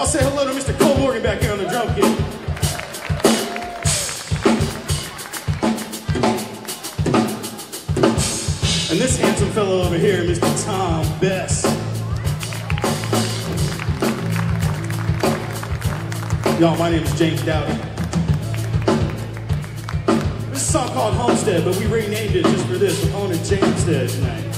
Y'all say hello to Mr. Cole Morgan back here on the drum kit. And this handsome fellow over here, Mr. Tom Bess. Y'all, my name is James Dowdy. This song called Homestead, but we renamed it just for this. We're it Jamestead tonight.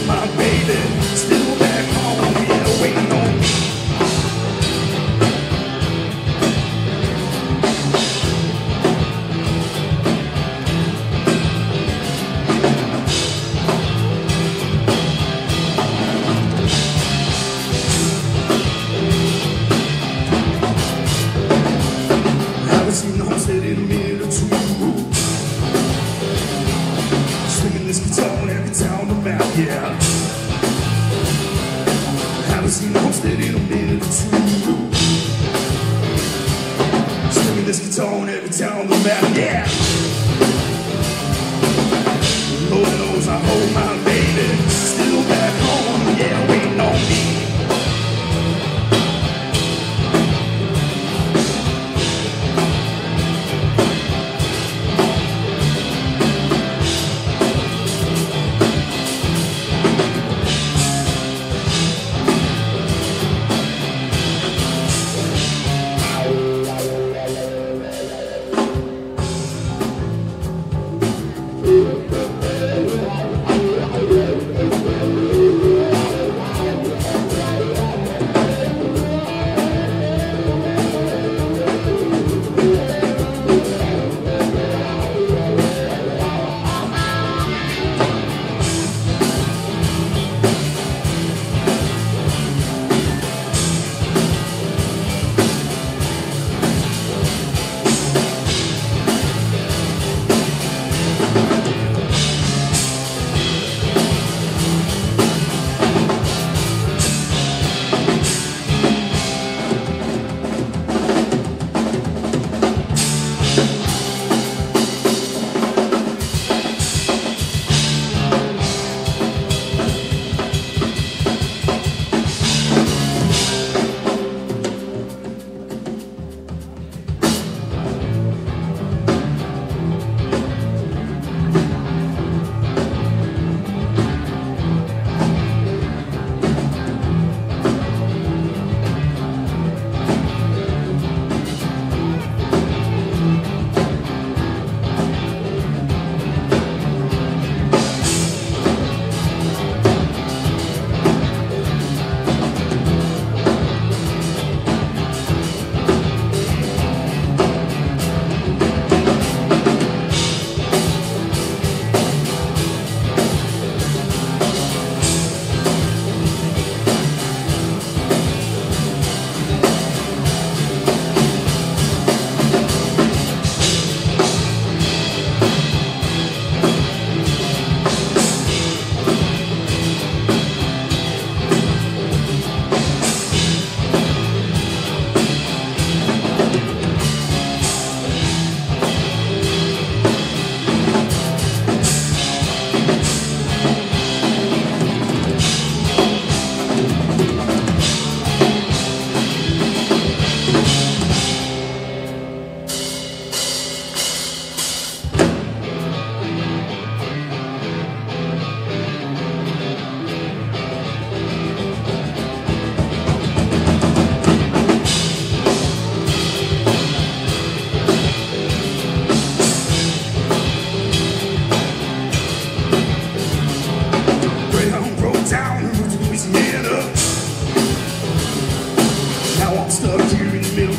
My baby this guitar on every town the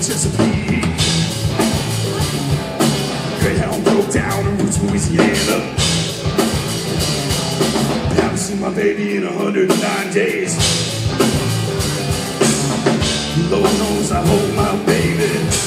Chesapeake. Greyhound broke down in Roots, Louisiana. I haven't seen my baby in 109 days. Lord knows I hold my baby.